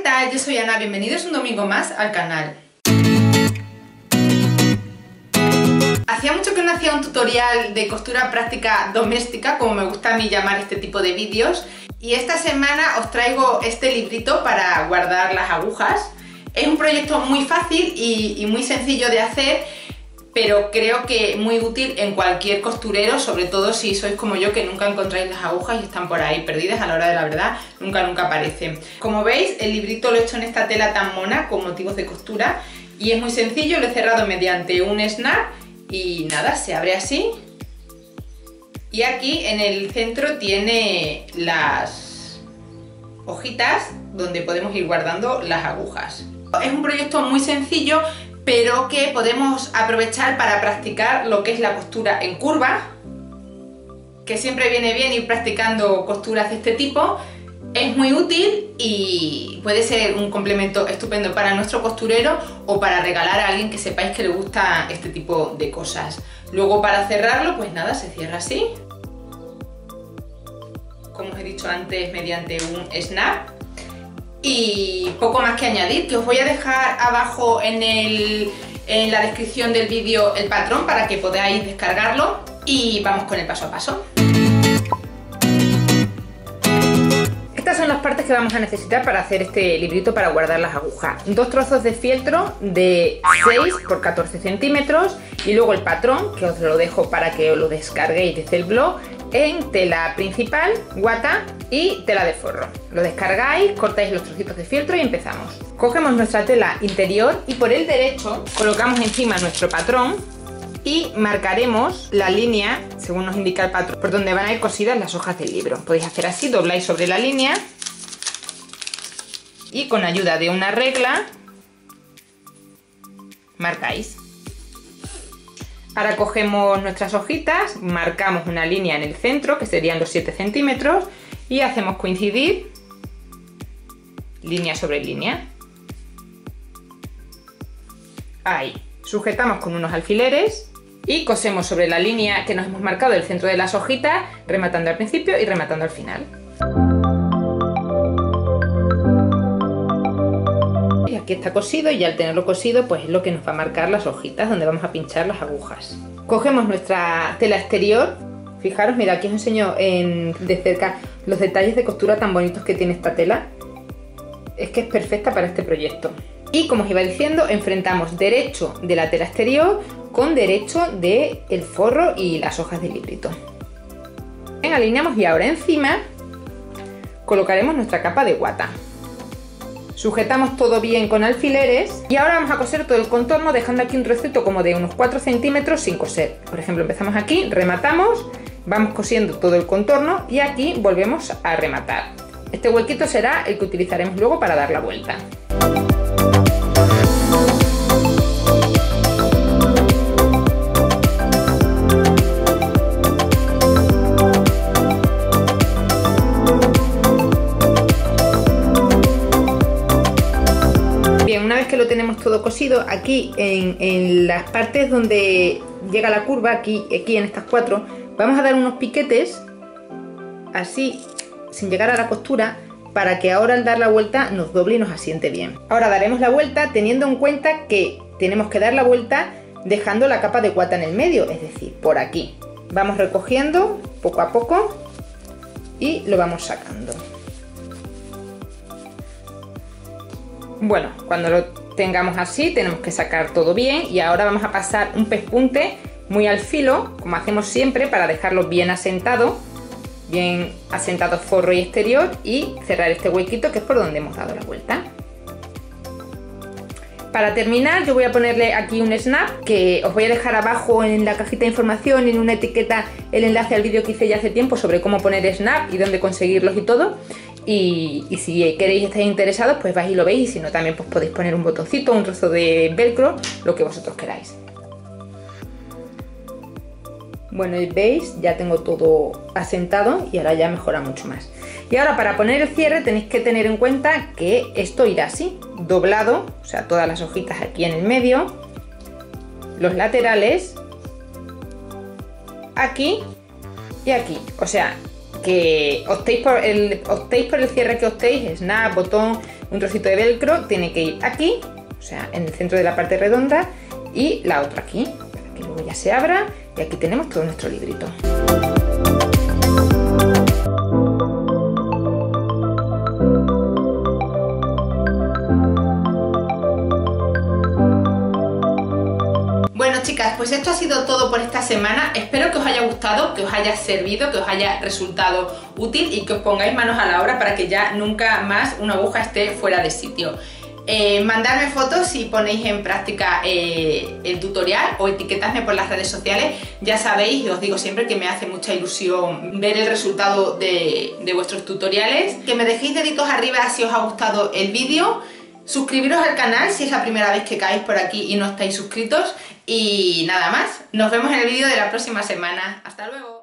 ¿qué tal? Yo soy Ana, bienvenidos un domingo más al canal. Hacía mucho que no hacía un tutorial de costura práctica doméstica, como me gusta a mí llamar este tipo de vídeos, y esta semana os traigo este librito para guardar las agujas. Es un proyecto muy fácil y muy sencillo de hacer pero creo que muy útil en cualquier costurero, sobre todo si sois como yo que nunca encontráis las agujas y están por ahí perdidas a la hora de la verdad, nunca nunca aparecen. Como veis, el librito lo he hecho en esta tela tan mona con motivos de costura y es muy sencillo, lo he cerrado mediante un snap y nada, se abre así. Y aquí en el centro tiene las hojitas donde podemos ir guardando las agujas. Es un proyecto muy sencillo, pero que podemos aprovechar para practicar lo que es la costura en curva, que siempre viene bien ir practicando costuras de este tipo, es muy útil y puede ser un complemento estupendo para nuestro costurero o para regalar a alguien que sepáis que le gusta este tipo de cosas. Luego para cerrarlo, pues nada, se cierra así. Como os he dicho antes, mediante un snap y poco más que añadir, que os voy a dejar abajo en, en la descripción del vídeo el patrón para que podáis descargarlo y vamos con el paso a paso. Estas son las partes que vamos a necesitar para hacer este librito para guardar las agujas. Dos trozos de fieltro de 6 por 14 centímetros y luego el patrón, que os lo dejo para que os lo descarguéis desde el blog, en tela principal, guata y tela de forro. Lo descargáis, cortáis los trocitos de fieltro y empezamos. Cogemos nuestra tela interior y por el derecho colocamos encima nuestro patrón y marcaremos la línea, según nos indica el patrón, por donde van a ir cosidas las hojas del libro. Podéis hacer así, dobláis sobre la línea y con ayuda de una regla marcáis. Ahora cogemos nuestras hojitas, marcamos una línea en el centro, que serían los 7 centímetros, y hacemos coincidir línea sobre línea. Ahí. Sujetamos con unos alfileres y cosemos sobre la línea que nos hemos marcado el centro de las hojitas, rematando al principio y rematando al final. Y aquí está cosido y al tenerlo cosido pues es lo que nos va a marcar las hojitas donde vamos a pinchar las agujas. Cogemos nuestra tela exterior, fijaros, mira aquí os enseño de cerca los detalles de costura tan bonitos que tiene esta tela. Es que es perfecta para este proyecto. Y como os iba diciendo, enfrentamos derecho de la tela exterior con derecho del el forro y las hojas del librito. Alineamos y ahora encima colocaremos nuestra capa de guata. Sujetamos todo bien con alfileres y ahora vamos a coser todo el contorno dejando aquí un trocito como de unos 4 centímetros sin coser. Por ejemplo, empezamos aquí, rematamos, vamos cosiendo todo el contorno y aquí volvemos a rematar. Este huequito será el que utilizaremos luego para dar la vuelta. Tenemos todo cosido, aquí en, las partes donde llega la curva, aquí, aquí en estas cuatro, vamos a dar unos piquetes, así, sin llegar a la costura, para que ahora al dar la vuelta nos doble y nos asiente bien. Ahora daremos la vuelta teniendo en cuenta que tenemos que dar la vuelta dejando la capa de guata en el medio, es decir, por aquí. Vamos recogiendo poco a poco y lo vamos sacando. Bueno, cuando lo tengamos así, tenemos que sacar todo bien y ahora vamos a pasar un pespunte muy al filo, como hacemos siempre, para dejarlo bien asentado, bien asentado forro y exterior y cerrar este huequito que es por donde hemos dado la vuelta. Para terminar yo voy a ponerle aquí un snap que os voy a dejar abajo en la cajita de información en una etiqueta el enlace al vídeo que hice ya hace tiempo sobre cómo poner snap y dónde conseguirlos y todo y, si queréis estar interesados, pues vais y lo veis. Y si no, también pues podéis poner un botoncito, un trozo de velcro, lo que vosotros queráis. Bueno, veis, ya tengo todo asentado y ahora ya mejora mucho más. Y ahora para poner el cierre tenéis que tener en cuenta que esto irá así, doblado, o sea, todas las hojitas aquí en el medio, los laterales, aquí y aquí. O sea, que optéis por el, por el cierre que optéis, snap, botón, un trocito de velcro, tiene que ir aquí, o sea, en el centro de la parte redonda y la otra aquí, para que luego ya se abra y aquí tenemos todo nuestro librito. Esto ha sido todo por esta semana. Espero que os haya gustado, que os haya servido, que os haya resultado útil y que os pongáis manos a la obra para que ya nunca más una aguja esté fuera de sitio. Eh, mandarme fotos si ponéis en práctica eh, el tutorial o etiquetadme por las redes sociales. Ya sabéis, y os digo siempre que me hace mucha ilusión ver el resultado de, de vuestros tutoriales. Que me dejéis deditos arriba si os ha gustado el vídeo. Suscribiros al canal si es la primera vez que caéis por aquí y no estáis suscritos. Y nada más, nos vemos en el vídeo de la próxima semana. ¡Hasta luego!